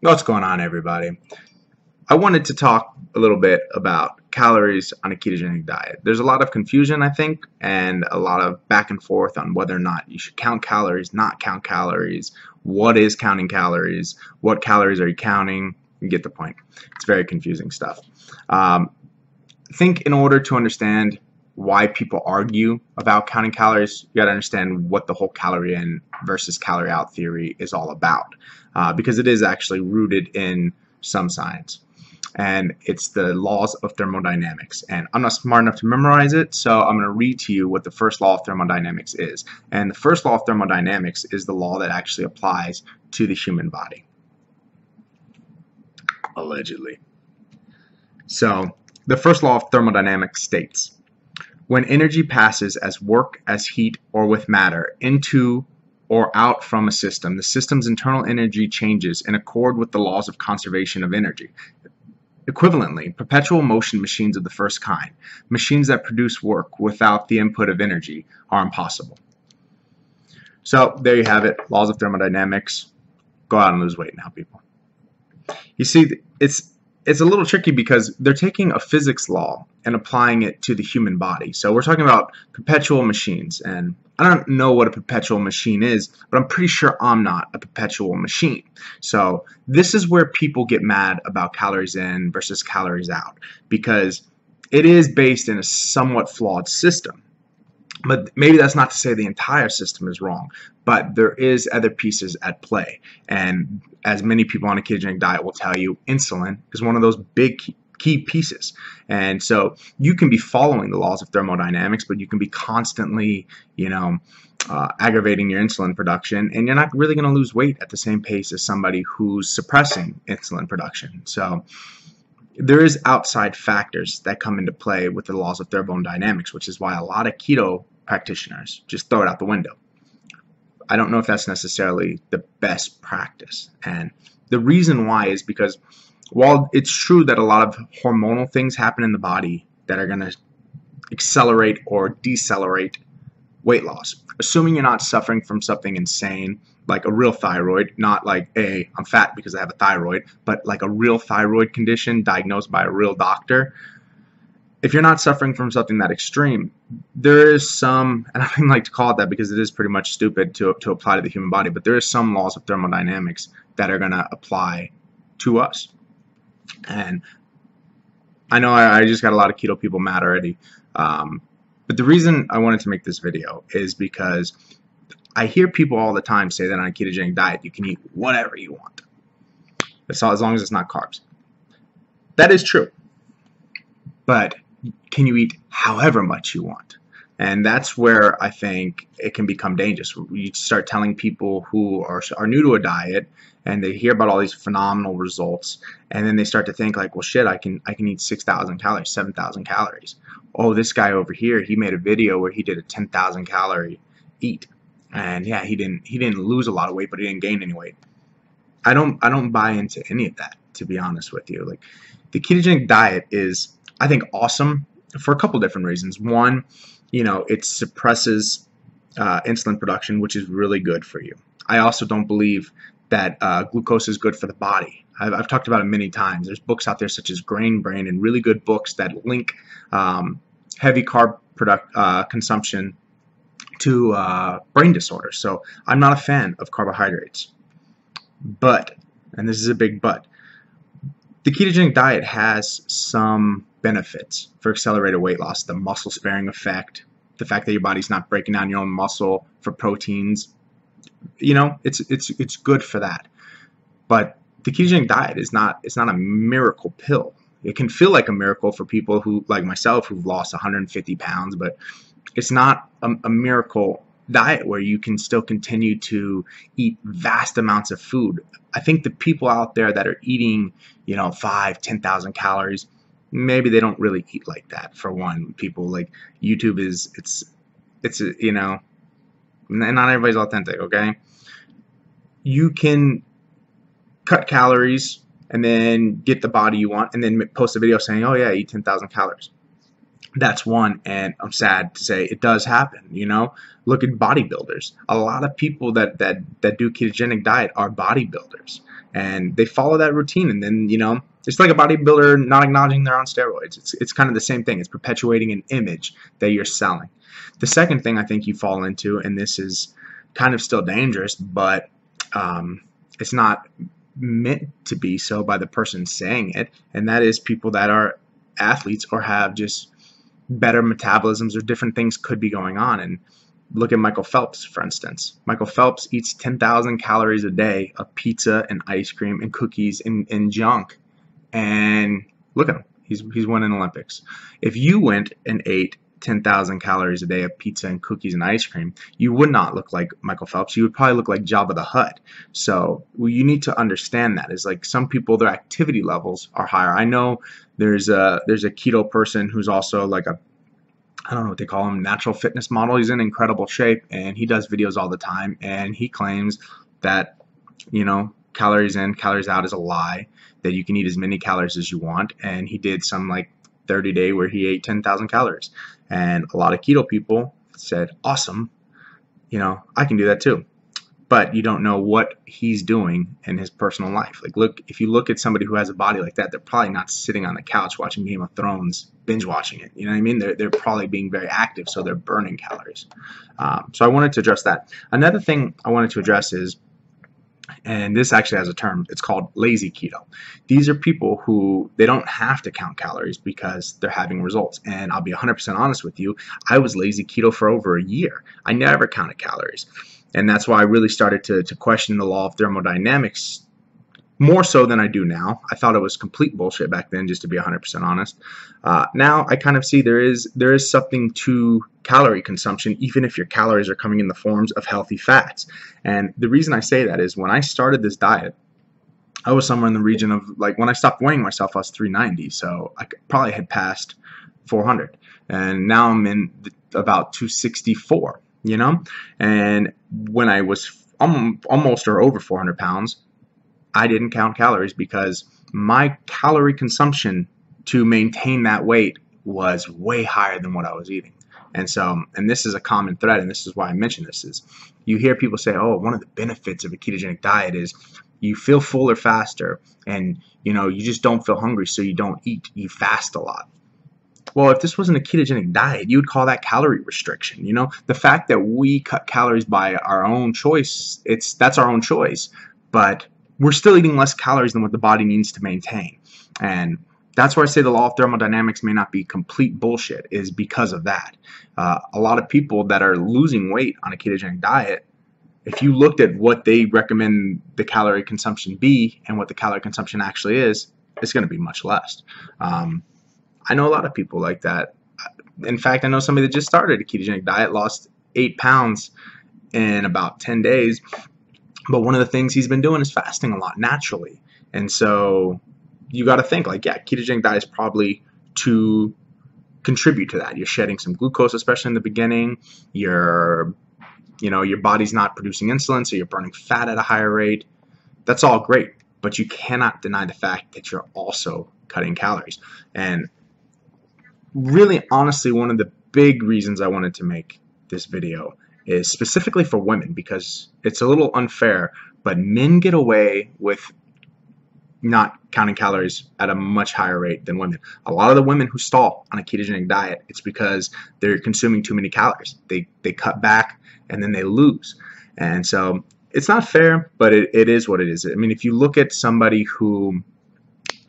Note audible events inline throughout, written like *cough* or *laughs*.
What's going on, everybody? I wanted to talk a little bit about calories on a ketogenic diet. There's a lot of confusion, I think, and a lot of back and forth on whether or not you should count calories, not count calories, what is counting calories, what calories are you counting. You get the point. It's very confusing stuff. Um, I think in order to understand why people argue about counting calories, you got to understand what the whole calorie in versus calorie out theory is all about, uh, because it is actually rooted in some science. And it's the laws of thermodynamics. And I'm not smart enough to memorize it, so I'm going to read to you what the first law of thermodynamics is. And the first law of thermodynamics is the law that actually applies to the human body. Allegedly. So, the first law of thermodynamics states when energy passes as work, as heat, or with matter into or out from a system, the system's internal energy changes in accord with the laws of conservation of energy. Equivalently, perpetual motion machines of the first kind, machines that produce work without the input of energy, are impossible. So there you have it, laws of thermodynamics. Go out and lose weight now, people. You see, it's it's a little tricky because they're taking a physics law and applying it to the human body. So we're talking about perpetual machines, and I don't know what a perpetual machine is, but I'm pretty sure I'm not a perpetual machine. So this is where people get mad about calories in versus calories out because it is based in a somewhat flawed system. But maybe that's not to say the entire system is wrong, but there is other pieces at play. And as many people on a ketogenic diet will tell you, insulin is one of those big key pieces. And so you can be following the laws of thermodynamics, but you can be constantly, you know, uh, aggravating your insulin production, and you're not really going to lose weight at the same pace as somebody who's suppressing insulin production. So there is outside factors that come into play with the laws of thermodynamics, which is why a lot of keto practitioners just throw it out the window. I don't know if that's necessarily the best practice. And the reason why is because while it's true that a lot of hormonal things happen in the body that are going to accelerate or decelerate weight loss, assuming you're not suffering from something insane like a real thyroid, not like a I'm fat because I have a thyroid, but like a real thyroid condition diagnosed by a real doctor. If you're not suffering from something that extreme, there is some, *laughs* and I don't like to call it that because it is pretty much stupid to, to apply to the human body, but there is some laws of thermodynamics that are going to apply to us. And I know I, I, just got a lot of keto people mad already. Um, but the reason I wanted to make this video is because I hear people all the time say that on a ketogenic diet you can eat whatever you want. As long as it's not carbs. That is true. But can you eat however much you want? And that's where I think it can become dangerous. You start telling people who are, are new to a diet and they hear about all these phenomenal results and then they start to think like, well shit, I can I can eat 6,000 calories, 7,000 calories. Oh, this guy over here, he made a video where he did a 10,000 calorie eat and yeah, he didn't he didn't lose a lot of weight, but he didn't gain any weight. I don't I don't buy into any of that to be honest with you. Like the ketogenic diet is I think awesome for a couple different reasons. One, you know, it suppresses uh, insulin production, which is really good for you. I also don't believe that uh, glucose is good for the body. I've, I've, talked about it many times. There's books out there such as Grain Brain and really good books that link um, heavy carb product uh, consumption to uh, brain disorders. So I'm not a fan of carbohydrates. But, and this is a big but, the ketogenic diet has some benefits for accelerated weight loss. The muscle sparing effect, the fact that your body's not breaking down your own muscle for proteins, you know, it's it's it's good for that. But the ketogenic diet is not it's not a miracle pill. It can feel like a miracle for people who like myself who've lost 150 pounds, but it's not a, a miracle diet where you can still continue to eat vast amounts of food. I think the people out there that are eating, you know, five, ten thousand calories, maybe they don't really eat like that. For one, people like YouTube is it's it's you know, not everybody's authentic. Okay, you can cut calories and then get the body you want, and then post a video saying, "Oh yeah, I eat ten thousand calories." That's one and i'm sad to say it does happen you know? Look at bodybuilders. A lot of people that that that do ketogenic diet are bodybuilders and they follow that routine and then you know it's like a bodybuilder not acknowledging they're on steroids. It's, it's kind of the same thing. It's perpetuating an image that you're selling. The second thing i think you fall into and this is kind of still dangerous but um, it's not meant to be so by the person saying it and that is people that are athletes or have just better metabolisms or different things could be going on. And look at Michael Phelps, for instance. Michael Phelps eats 10,000 calories a day of pizza and ice cream and cookies and, and junk. And look at him. He's, he's won an Olympics. If you went and ate 10,000 calories a day of pizza and cookies and ice cream, you would not look like Michael Phelps. You would probably look like Jabba the Hutt. So well, you need to understand that is like some people, their activity levels are higher. I know there's a there's a keto person who's also like a I don't know what they call him, natural fitness model. He's in incredible shape and he does videos all the time and he claims that you know calories in, calories out is a lie. That you can eat as many calories as you want, and he did some like 30 day where he ate 10,000 calories. And a lot of keto people said, awesome, you know, I can do that too. But you don't know what he's doing in his personal life. Like, look, if you look at somebody who has a body like that, they're probably not sitting on the couch watching Game of Thrones, binge watching it. You know what I mean? They're, they're probably being very active, so they're burning calories. Um, so I wanted to address that. Another thing I wanted to address is and this actually has a term. It's called lazy keto. These are people who they don't have to count calories because they're having results. And i'll be 100% honest with you i was lazy keto for over a year. I never counted calories. And that's why i really started to, to question the law of thermodynamics more so than I do now. I thought it was complete bullshit back then, just to be 100% honest. Uh, now I kind of see there is there is something to calorie consumption, even if your calories are coming in the forms of healthy fats. And the reason I say that is when I started this diet, I was somewhere in the region of like when I stopped weighing myself, I was 390, so I probably had passed 400, and now I'm in about 264. You know, and when I was almost or over 400 pounds, I didn't count calories because my calorie consumption to maintain that weight was way higher than what I was eating. And so, and this is a common thread, and this is why I mention this is you hear people say, oh, one of the benefits of a ketogenic diet is you feel fuller faster and you know you just don't feel hungry so you don't eat you fast a lot well if this wasn't a ketogenic diet you would call that calorie restriction you know the fact that we cut calories by our own choice it's that's our own choice but we're still eating less calories than what the body needs to maintain. And that's where I say the law of thermodynamics may not be complete bullshit, is because of that. Uh, a lot of people that are losing weight on a ketogenic diet, if you looked at what they recommend the calorie consumption be and what the calorie consumption actually is, it's going to be much less. Um, I know a lot of people like that. In fact, I know somebody that just started a ketogenic diet, lost eight pounds in about 10 days, but one of the things he's been doing is fasting a lot naturally. And so you got to think like, yeah, ketogenic diet is probably to contribute to that. You're shedding some glucose, especially in the beginning. You're, you know, your body's not producing insulin, so you're burning fat at a higher rate. That's all great, but you cannot deny the fact that you're also cutting calories. And really, honestly, one of the big reasons I wanted to make this video is specifically for women because it's a little unfair, but men get away with not counting calories at a much higher rate than women. A lot of the women who stall on a ketogenic diet, it's because they're consuming too many calories. They they cut back and then they lose. And so it's not fair, but it, it is what it is. I mean, if you look at somebody who,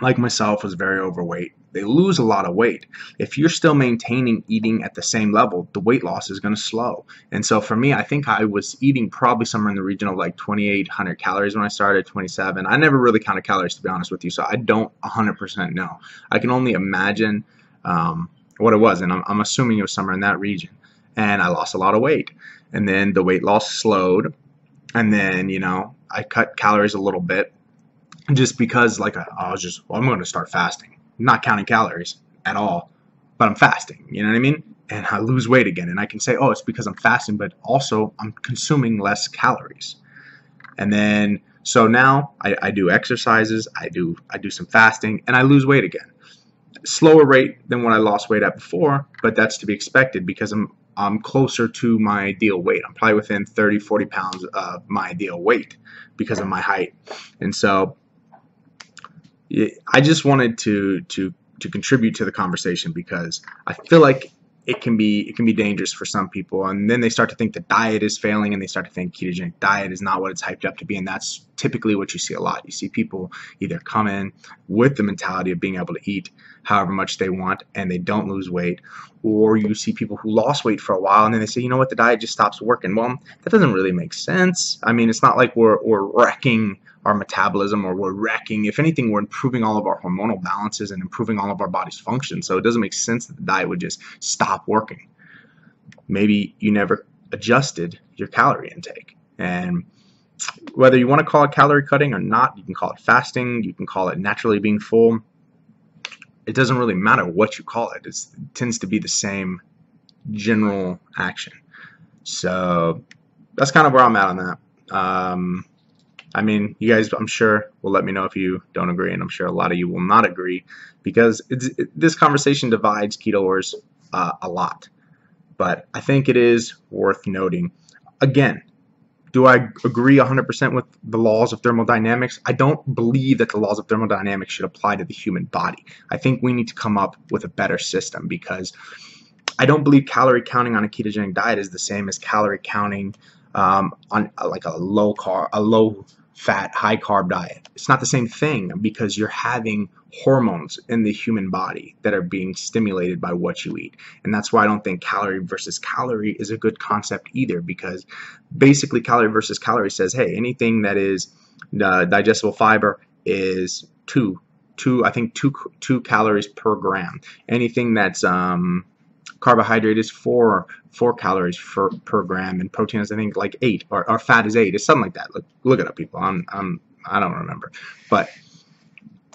like myself, was very overweight, they lose a lot of weight. If you're still maintaining eating at the same level, the weight loss is going to slow. And so for me, I think I was eating probably somewhere in the region of like 2,800 calories when I started, 27. I never really counted calories to be honest with you, so I don't 100% know. I can only imagine um, what it was, and I'm, I'm assuming it was somewhere in that region. And I lost a lot of weight. And then the weight loss slowed. And then, you know, I cut calories a little bit just because like I, I was just, well, I'm going to start fasting not counting calories at all, but I'm fasting. You know what I mean? And I lose weight again. And I can say, oh, it's because I'm fasting, but also I'm consuming less calories. And then so now I, I do exercises, I do I do some fasting, and I lose weight again. slower rate than what I lost weight at before, but that's to be expected because I'm I'm closer to my ideal weight. I'm probably within 30, 40 pounds of my ideal weight because of my height. And so I just wanted to to to contribute to the conversation because I feel like it can be it can be dangerous for some people. And then they start to think the diet is failing and they start to think ketogenic diet is not what it's hyped up to be. And that's typically what you see a lot. You see people either come in with the mentality of being able to eat however much they want and they don't lose weight or you see people who lost weight for a while and then they say you know what? The diet just stops working. Well that doesn't really make sense. I mean it's not like we're, we're wrecking our metabolism or we're wrecking. If anything, we're improving all of our hormonal balances and improving all of our body's function. So it doesn't make sense that the diet would just stop working. Maybe you never adjusted your calorie intake. And whether you want to call it calorie cutting or not, you can call it fasting, you can call it naturally being full. It doesn't really matter what you call it. It's, it tends to be the same general action. So that's kind of where I'm at on that. Um, I mean, you guys, I'm sure, will let me know if you don't agree, and I'm sure a lot of you will not agree because it, this conversation divides ketoers uh, a lot. But I think it is worth noting. Again, do I agree 100% with the laws of thermodynamics? I don't believe that the laws of thermodynamics should apply to the human body. I think we need to come up with a better system because I don't believe calorie counting on a ketogenic diet is the same as calorie counting um, on like a low carb, a low fat, high carb diet. It's not the same thing because you're having hormones in the human body that are being stimulated by what you eat. And that's why I don't think calorie versus calorie is a good concept either because basically calorie versus calorie says, hey, anything that is uh, digestible fiber is two, two, I think two, two calories per gram. Anything that's um, carbohydrate is four four calories for, per gram, and protein is I think like eight, or, or fat is eight. It's something like that. Look, look it up, people. I'm I'm I don't remember, but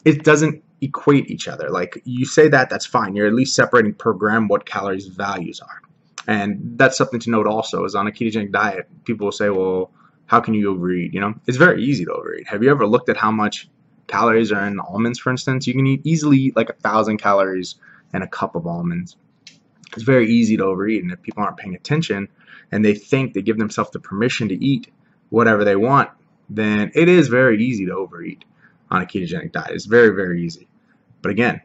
it doesn't equate each other. Like you say that, that's fine. You're at least separating per gram what calories values are, and that's something to note. Also, is on a ketogenic diet, people will say, well. How can you overeat? You know, it's very easy to overeat. Have you ever looked at how much calories are in almonds, for instance? You can eat easily eat like a thousand calories in a cup of almonds it's very easy to overeat. And if people aren't paying attention and they think they give themselves the permission to eat whatever they want, then it is very easy to overeat on a ketogenic diet. It's very, very easy. But again,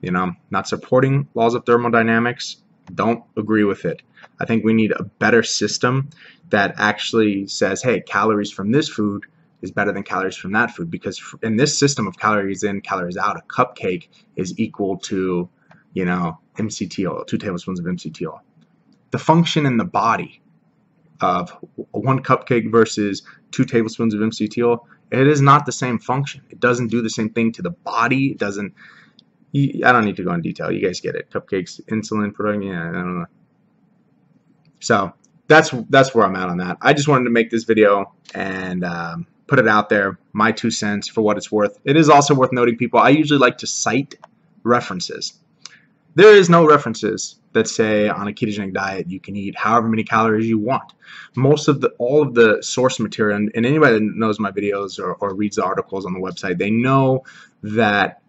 you know, not supporting laws of thermodynamics, don't agree with it. I think we need a better system that actually says, hey, calories from this food is better than calories from that food because in this system of calories in, calories out, a cupcake is equal to, you know, MCT oil, two tablespoons of MCT oil. The function in the body of one cupcake versus two tablespoons of MCT oil, it is not the same function. It doesn't do the same thing to the body. It doesn't. I don't need to go in detail. You guys get it. Cupcakes, insulin production. Yeah, I don't know. So that's that's where I'm at on that. I just wanted to make this video and um, put it out there. My two cents for what it's worth. It is also worth noting, people. I usually like to cite references. There is no references that say on a ketogenic diet you can eat however many calories you want. Most of the all of the source material and, anybody that knows my videos or, or reads the articles on the website, they know that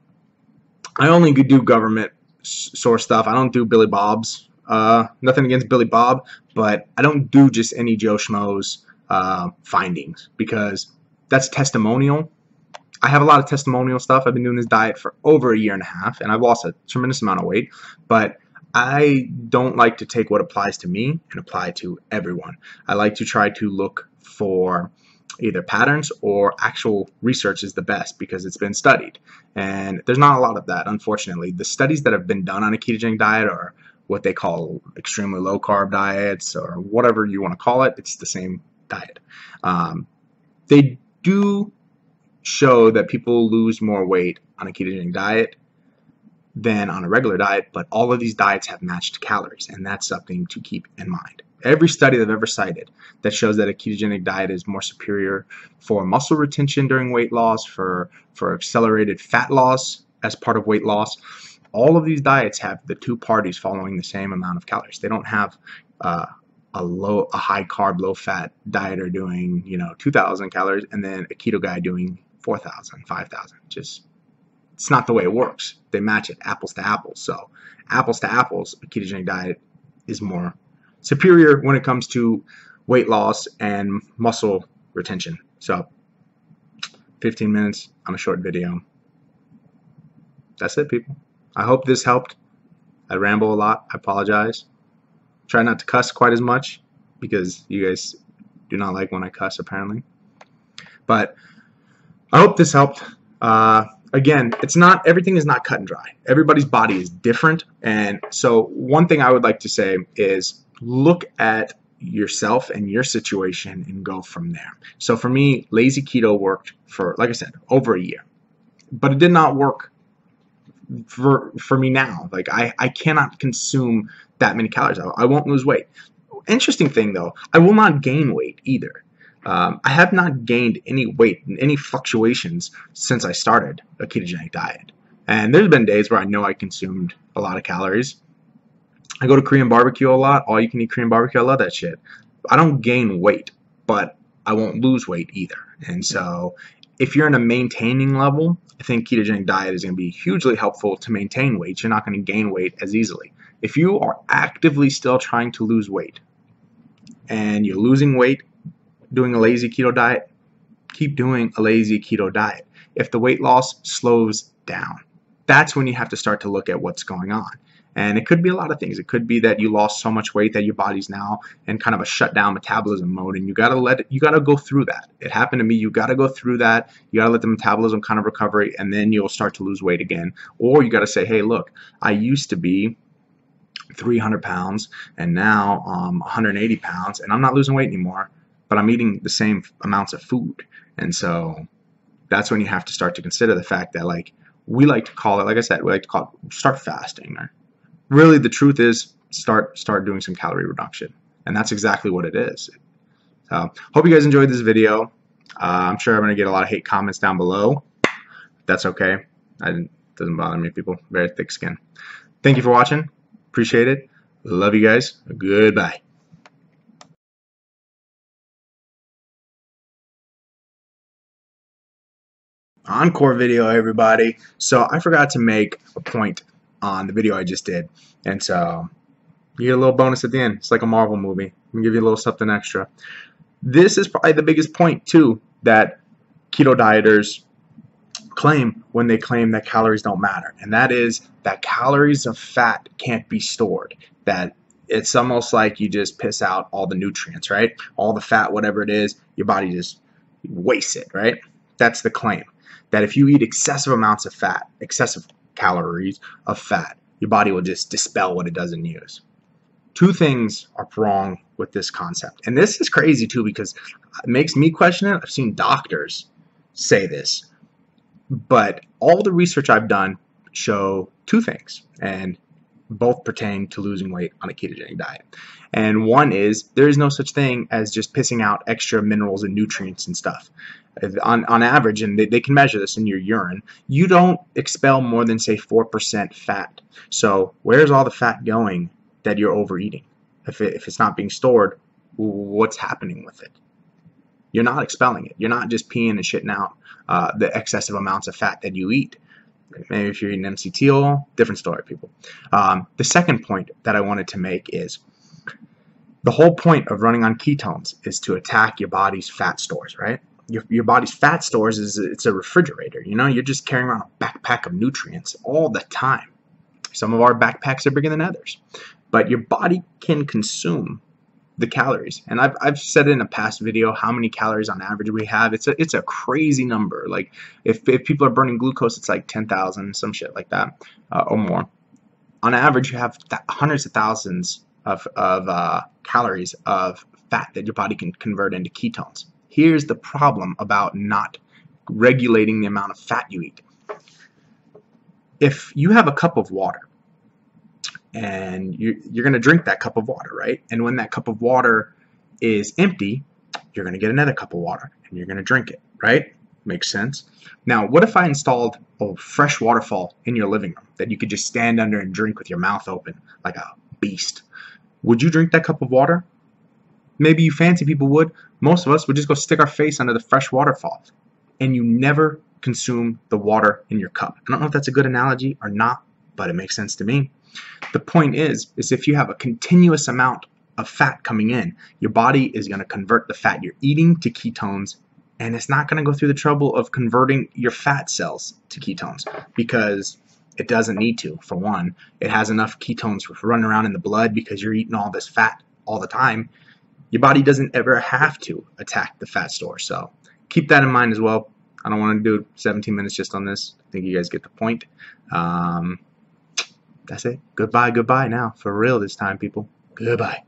I only do government source stuff. I don't do Billy Bob's. Uh, nothing against Billy Bob, but I don't do just any Joe Schmo's uh, findings because that's testimonial I have a lot of testimonial stuff. I've been doing this diet for over a year and a half, and I've lost a tremendous amount of weight. But I don't like to take what applies to me and apply to everyone. I like to try to look for either patterns or actual research is the best because it's been studied. And there's not a lot of that, unfortunately. The studies that have been done on a ketogenic diet are what they call extremely low carb diets or whatever you want to call it. It's the same diet. Um, they do show that people lose more weight on a ketogenic diet than on a regular diet, but all of these diets have matched calories, and that's something to keep in mind. Every study that I've ever cited that shows that a ketogenic diet is more superior for muscle retention during weight loss, for, for accelerated fat loss as part of weight loss, all of these diets have the two parties following the same amount of calories. They don't have uh, a low, a high carb, low fat dieter doing, you know, 2,000 calories, and then a keto guy doing 4,000, 5,000. Just it's not the way it works. They match it apples to apples. So apples to apples, a ketogenic diet is more superior when it comes to weight loss and muscle retention. So 15 minutes on a short video. That's it, people. I hope this helped. I ramble a lot. I apologize. Try not to cuss quite as much because you guys do not like when I cuss, apparently. But I hope this helped. Uh, again, it's not everything is not cut and dry. Everybody's body is different, and so one thing I would like to say is look at yourself and your situation and go from there. So for me, lazy keto worked for, like I said, over a year, but it did not work for for me now. Like I I cannot consume that many calories. I, I won't lose weight. Interesting thing though, I will not gain weight either. Um, I have not gained any weight, any fluctuations since I started a ketogenic diet. And there's been days where I know I consumed a lot of calories. I go to Korean barbecue a lot, all you can eat Korean barbecue. I love that shit. I don't gain weight, but I won't lose weight either. And so if you're in a maintaining level, I think ketogenic diet is going to be hugely helpful to maintain weight. You're not going to gain weight as easily. If you are actively still trying to lose weight and you're losing weight doing a lazy keto diet, keep doing a lazy keto diet. If the weight loss slows down, that's when you have to start to look at what's going on. And it could be a lot of things. It could be that you lost so much weight that your body's now in kind of a shutdown metabolism mode, and you gotta let it. You gotta go through that. It happened to me. You gotta go through that. You gotta let the metabolism kind of recover, and then you'll start to lose weight again. Or you gotta say, hey, look, I used to be 300 pounds, and now um, I'm 180 pounds, and I'm not losing weight anymore but I'm eating the same amounts of food. And so that's when you have to start to consider the fact that like we like to call it, like I said, we like to call it start fasting. Or really the truth is start start doing some calorie reduction. And that's exactly what it is. So hope you guys enjoyed this video. Uh, I'm sure I'm going to get a lot of hate comments down below. That's okay. I, doesn't bother me, people. Very thick skin. Thank you for watching. Appreciate it. Love you guys. Goodbye. Encore video everybody. So I forgot to make a point on the video I just did. And so you get a little bonus at the end. It's like a Marvel movie. I'm give you a little something extra. This is probably the biggest point too that keto dieters claim when they claim that calories don't matter. And that is that calories of fat can't be stored. That it's almost like you just piss out all the nutrients right? All the fat whatever it is your body just wastes it right? That's the claim that if you eat excessive amounts of fat, excessive calories of fat, your body will just dispel what it doesn't use. Two things are wrong with this concept. And this is crazy too because it makes me question it. I've seen doctors say this. But all the research I've done show two things. And both pertain to losing weight on a ketogenic diet. And one is there is no such thing as just pissing out extra minerals and nutrients and stuff. On, on average, and they, they can measure this in your urine, you don't expel more than, say, 4% fat. So, where's all the fat going that you're overeating? If, it, if it's not being stored, what's happening with it? You're not expelling it. You're not just peeing and shitting out uh, the excessive amounts of fat that you eat. Maybe if you're eating MCT oil, different story, people. Um, the second point that I wanted to make is the whole point of running on ketones is to attack your body's fat stores, right? Your, your body's fat stores is it's a refrigerator. You know, you're just carrying around a backpack of nutrients all the time. Some of our backpacks are bigger than others, but your body can consume the calories. And I've, I've said in a past video how many calories on average we have. It's a it's a crazy number. Like if, if people are burning glucose, it's like 10,000, some shit like that, uh, or more. On average, you have hundreds of thousands of, of uh, calories of fat that your body can convert into ketones. Here's the problem about not regulating the amount of fat you eat. If you have a cup of water and you're, you're going to drink that cup of water, right? And when that cup of water is empty, you're going to get another cup of water and you're going to drink it, right? Makes sense. Now, what if I installed a fresh waterfall in your living room that you could just stand under and drink with your mouth open like a beast? Would you drink that cup of water? Maybe you fancy people would. Most of us would just go stick our face under the fresh waterfall. And you never consume the water in your cup. I don't know if that's a good analogy or not, but it makes sense to me. The point is, is if you have a continuous amount of fat coming in, your body is going to convert the fat you're eating to ketones and it's not going to go through the trouble of converting your fat cells to ketones because it doesn't need to, for one. It has enough ketones running around in the blood because you're eating all this fat all the time. Your body doesn't ever have to attack the fat store. So keep that in mind as well. I don't want to do 17 minutes just on this. I think you guys get the point. Um, that's it. Goodbye, goodbye now. For real this time, people. Goodbye.